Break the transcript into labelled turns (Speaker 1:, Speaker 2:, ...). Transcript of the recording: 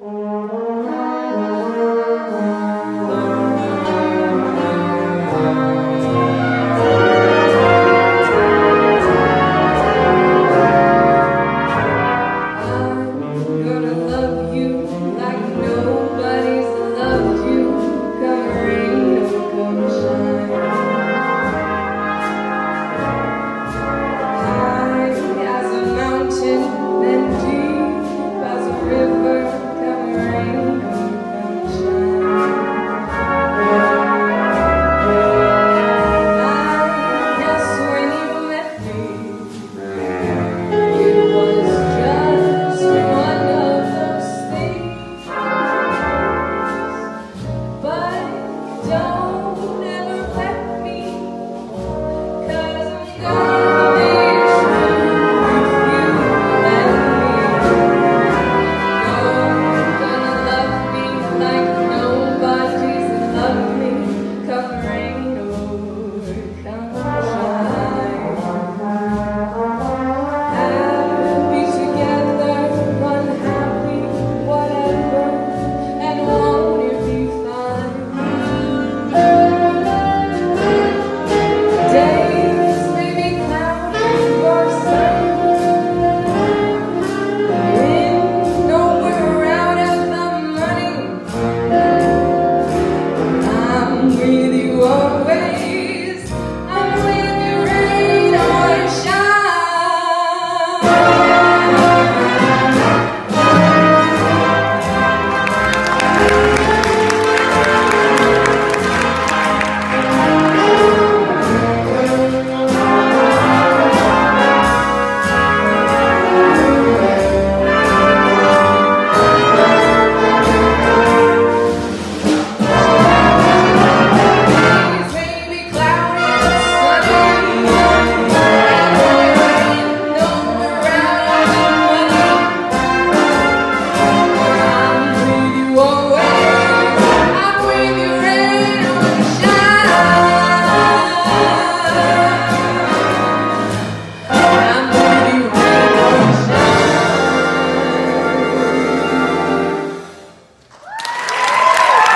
Speaker 1: Música